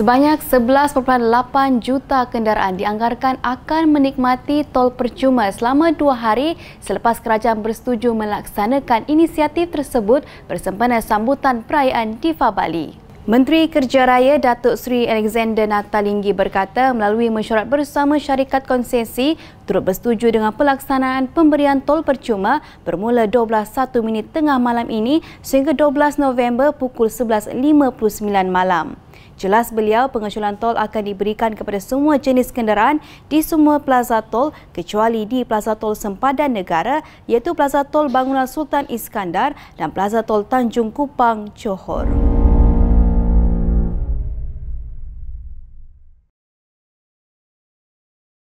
Sebanyak 11.8 juta kenderaan dianggarkan akan menikmati tol percuma selama dua hari selepas kerajaan bersetuju melaksanakan inisiatif tersebut bersempena sambutan perayaan Diva Bali. Menteri Kerja Raya Datuk Seri Alexander Natalinggi berkata melalui mesyuarat bersama syarikat konsesi turut bersetuju dengan pelaksanaan pemberian tol percuma bermula 12.1 minit tengah malam ini sehingga 12 November pukul 11.59 malam. Jelas beliau pengecualian tol akan diberikan kepada semua jenis kenderaan di semua plaza tol kecuali di Plaza Tol Sempadan Negara iaitu Plaza Tol Bangunan Sultan Iskandar dan Plaza Tol Tanjung Kupang, Johor.